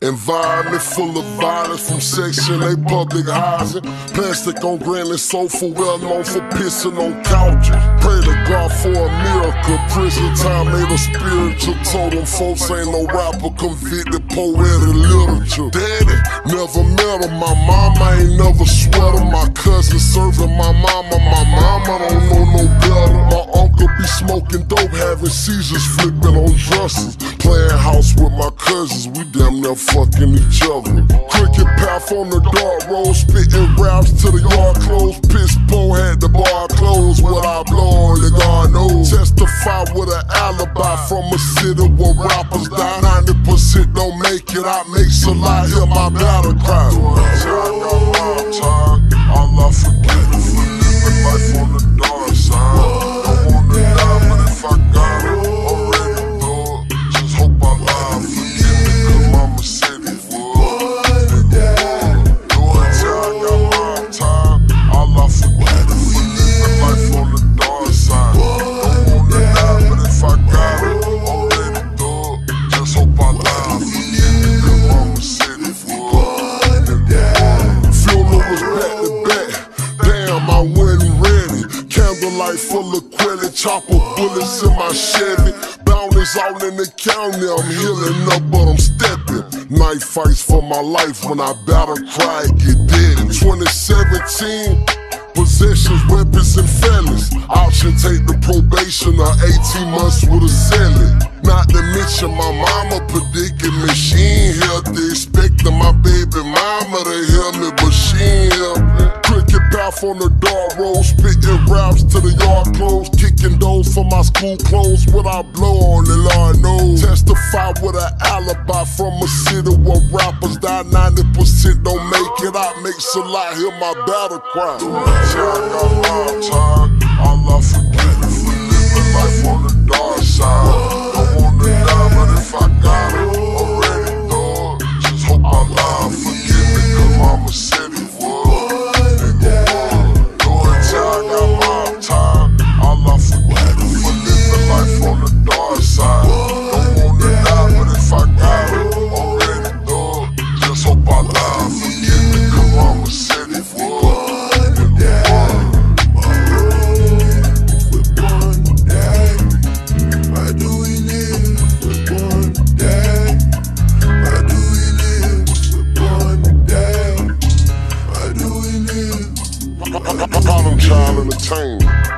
Environment full of violence from Section 8 public housing. Plastic on granite sofa, well known for pissing on couches. Pray to God for a miracle. Prison time made a spiritual totem. Folks ain't no rapper, convicted poetic literature. Daddy, never met her. My mama ain't never sweat her. My cousin serving my mama. My mama don't know no better. My uncle be smoking dope, having seizures, flipping on dressers. Playing house with my we damn near fucking each other. Cricket path on the dark road, spitting raps to the yard closed. Piss pole had the bar closed. What I blow, only God knows. Testify with an alibi from a city where rappers die. 90% don't make it, I make a lot, hear my battle cry. Candlelight full of credit, chopper bullets in my Chevy. Bounties all in the county, I'm healing up, but I'm stepping. Knife fights for my life when I battle cry, get dead. In 2017, possessions, weapons, and felons. Option take the probation of 18 months with a selling. Not to mention my mama predicament, she ain't healthy. Expecting my baby mama to hear me, but she ain't. Path on the dark road, spitting raps to the yard closed, kicking doors for my school clothes. What I blow on the Lord knows. Testify with an alibi from a city where rappers die 90% don't make it. I make lot, hear my battle cry. See, Harlem Child Entertainment.